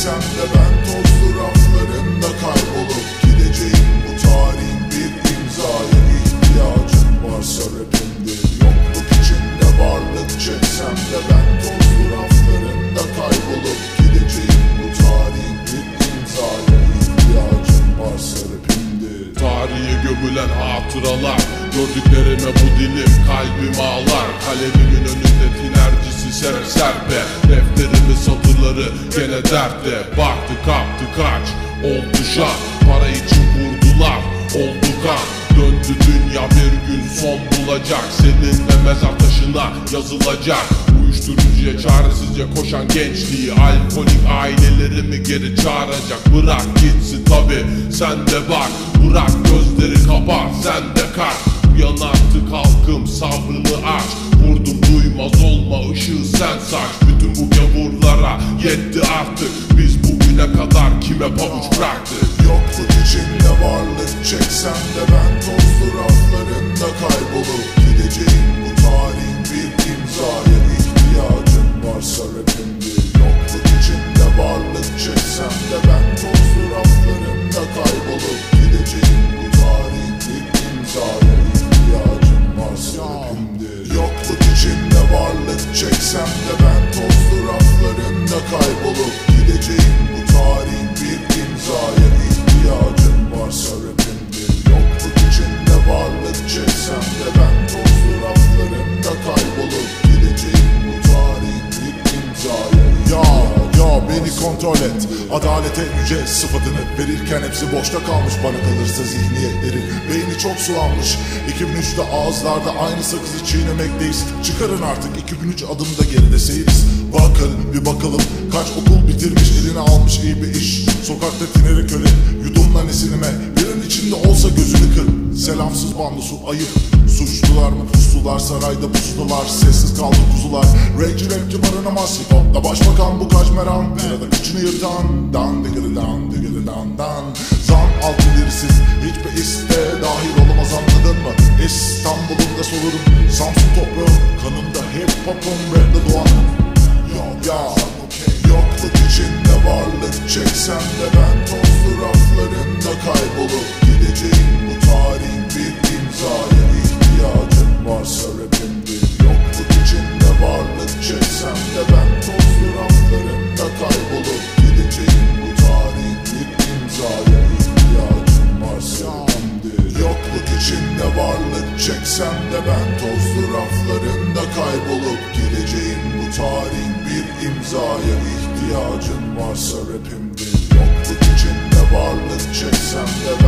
Gitsem de ben tozlu raflarında kaybolup Gideceğim. Bu tarihin bir imzaya ihtiyacım var sebebimdir Yokluk içinde varlık çeksem de ben tozlu raflarında kaybolup Gideceğim. Bu tarihin bir imzaya ihtiyacım var sebebimdir Tarihe gömülen hatıralar Gördüklerime bu dilim kalbim ağlar. Kalemimin önünde tinercisi ser serpe. Defterimi satırları gene dertte. Baktı kaptı kaç. Oldu şah. Para için vurdular. Oldu kan. Döndü dünya bir gün son bulacak. Seninle mezar taşına yazılacak. Uyuşturucuya çaresizce koşan gençliği. Alkolik ailelerimi geri çağıracak. Bırak gitsin tabi sen de bak. Bırak gözleri kapat sen de kalk Uyan artık halkım sabrını aç. Vurdum duymaz olma ışığı sen saç. Bütün bu gavurlara yetti artık. Biz bugüne kadar kime pabuç bıraktık? Yokluk içinde varlık? Çeksem de ben tozlu raflarında kaybolup gideceğim Yokluk içinde varlık çeksem de ben tozlu raflarında kaybolup gideceğim. Bu tarihin bir imzaya ihtiyacım varsa rapimdir. Yokluk içinde varlık çeksem de ben tozlu raflarında kaybolup gideceğim. Bu tarihin bir imzaya Ya ya beni kontrol et Adalete yüce sıfatını verirken hepsi boşta kalmış Bana kalırsa zihniyetleri. Beyni çok sulanmış 2003'te ağızlarda aynı sakızı çiğnemekteyiz. Çıkarın artık 2003 adımda geride seyiriz. Bakın bir bakalım. Kaç okul bitirmiş eline almış iyi bir iş. Sokakta tineri köle yudumla nesinime Birin içinde olsa gözünü kır. Selamsız bandosu ayıp. Suçlular mı pusular sarayda pusular Sessiz kaldı kuzular. Rage rapçi barınamaz. Hip hopta başbakan bu kaçmeran. Arada kıçını yırtan. Dan digili dan digili dan dan. Zam altı lirisiz hiçbir iste dahil olamaz anladın mı? İstanbul'umda solurum Samsun toprağı. Kanımda hip hop'um rap'te doğanım Ya. Ya Yokluk içinde varlık çeksem de ben. tozlu raflarında kaybolup gideceğim. Bu tarihin bir imzaya ihtiyacım varsa rapimdir Yokluk içinde varlık çeksem de ben tozlu raflarında kaybolup gideceğim. Bu tarihin bir imzaya ihtiyacım varsa rapimdir Yokluk içinde varlık çeksem de ben tozlu raflarında kaybolup gideceğim. Bu tarihin bir imzaya ihtiyacım varsa rapimdir Yokluk içinde varlık